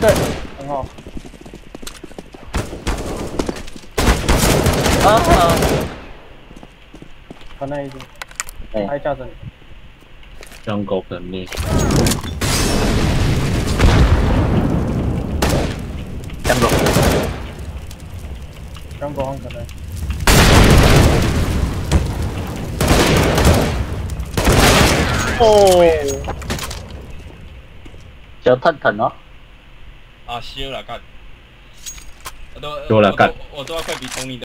对，很好。啊！他那一只，哎还架着你。香狗本命，香狗，香港很可能。哦，小探探哦，啊，修了干，我都修了干我都我都要快比同你的。